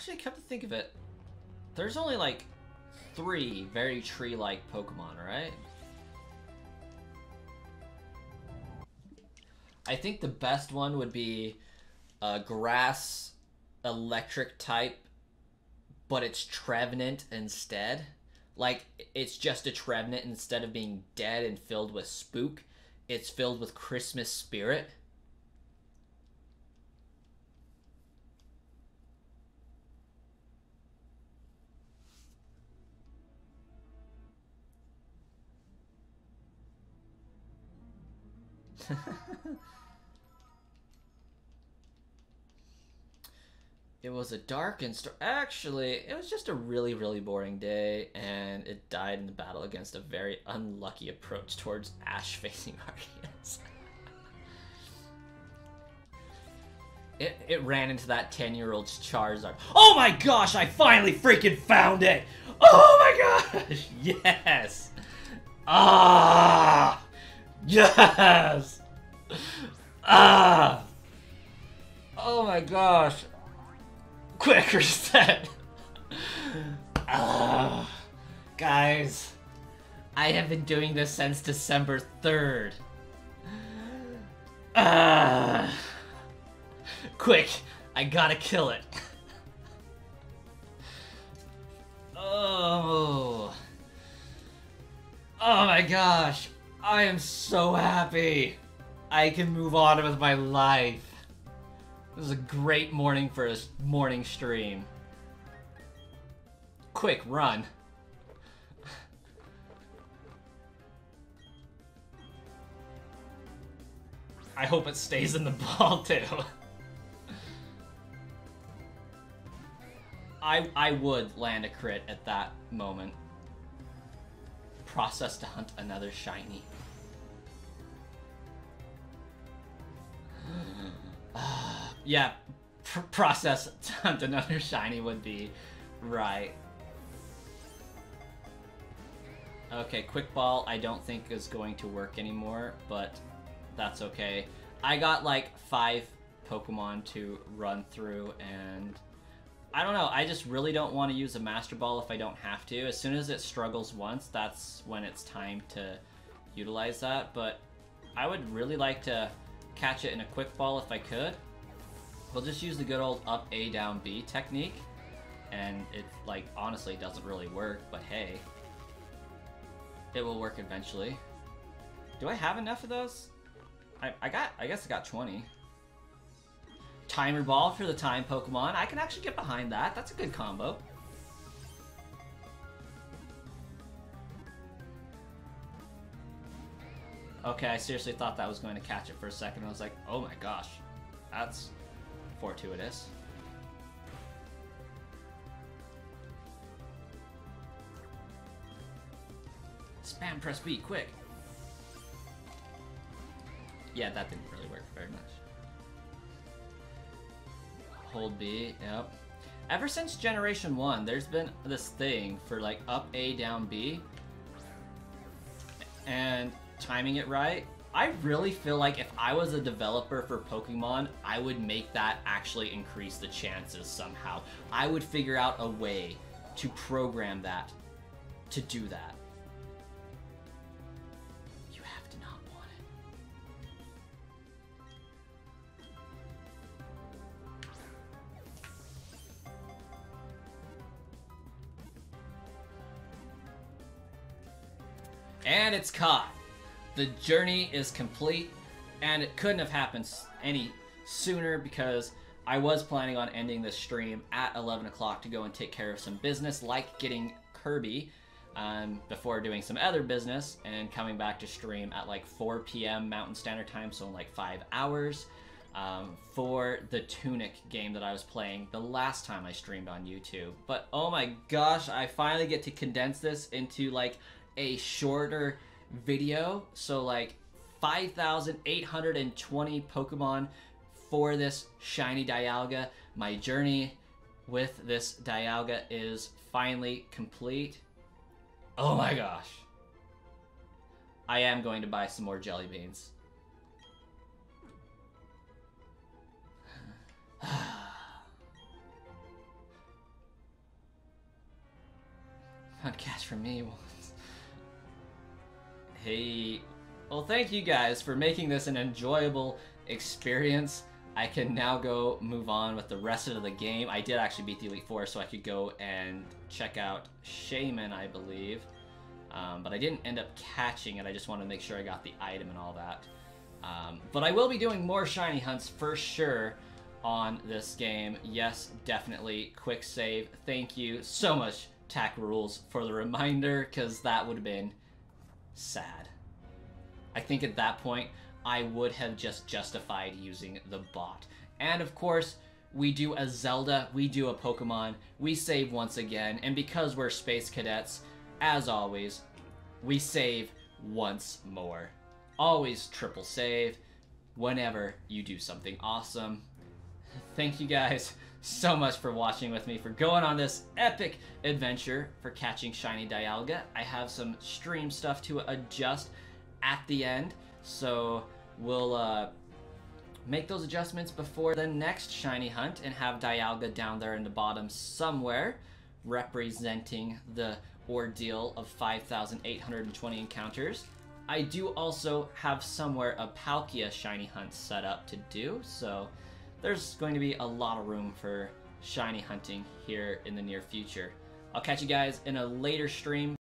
Actually, come to think of it, there's only like three very tree-like Pokemon, right? I think the best one would be a grass electric type, but it's Trevenant instead. Like, it's just a Trevenant instead of being dead and filled with spook, it's filled with Christmas spirit. it was a dark and st- actually it was just a really really boring day and it died in the battle against a very unlucky approach towards ash facing Arceus. it, it ran into that 10 year old's charizard. Oh my gosh i finally freaking found it! Oh my gosh! Yes! Ah yes ah oh my gosh Quick reset. uh, guys, I have been doing this since December 3rd. Uh, quick, I gotta kill it. oh. Oh my gosh. I am so happy. I can move on with my life. This is a great morning for a morning stream. Quick, run. I hope it stays in the ball, too. I, I would land a crit at that moment. Process to hunt another shiny. yeah, pr process to hunt another shiny would be right. Okay, quick ball I don't think is going to work anymore, but that's okay. I got like five Pokemon to run through and I don't know, I just really don't want to use a Master Ball if I don't have to. As soon as it struggles once, that's when it's time to utilize that, but I would really like to catch it in a quick ball if I could. We'll just use the good old up A down B technique. And it, like, honestly doesn't really work, but hey. It will work eventually. Do I have enough of those? I, I got, I guess I got 20. Timer Ball for the time Pokemon. I can actually get behind that. That's a good combo. Okay, I seriously thought that was going to catch it for a second. I was like, oh my gosh, that's fortuitous. Spam press B, quick! Yeah, that didn't really work very much. Hold B, yep. Ever since Generation 1, there's been this thing for like up A, down B. And timing it right, I really feel like if I was a developer for Pokemon, I would make that actually increase the chances somehow. I would figure out a way to program that to do that. And it's caught. The journey is complete, and it couldn't have happened any sooner because I was planning on ending this stream at 11 o'clock to go and take care of some business, like getting Kirby, um, before doing some other business and coming back to stream at like 4 p.m. Mountain Standard Time, so in like five hours. Um, for the Tunic game that I was playing the last time I streamed on YouTube. But oh my gosh, I finally get to condense this into like a shorter video. So like 5,820 Pokemon for this shiny Dialga. My journey with this Dialga is finally complete. Oh my gosh. I am going to buy some more jelly beans. Pokemon catch for me. Hey, well, thank you guys for making this an enjoyable experience. I can now go move on with the rest of the game. I did actually beat the Elite Four, so I could go and check out Shaymin, I believe. Um, but I didn't end up catching it. I just wanted to make sure I got the item and all that. Um, but I will be doing more shiny hunts for sure on this game. Yes, definitely. Quick save. Thank you so much, Tack Rules, for the reminder, because that would have been sad. I think at that point, I would have just justified using the bot. And of course, we do a Zelda, we do a Pokemon, we save once again, and because we're Space Cadets, as always, we save once more. Always triple save whenever you do something awesome. Thank you guys so much for watching with me, for going on this epic adventure for catching Shiny Dialga. I have some stream stuff to adjust at the end, so we'll uh, make those adjustments before the next Shiny Hunt and have Dialga down there in the bottom somewhere, representing the ordeal of 5,820 encounters. I do also have somewhere a Palkia shiny hunt set up to do, so there's going to be a lot of room for shiny hunting here in the near future. I'll catch you guys in a later stream.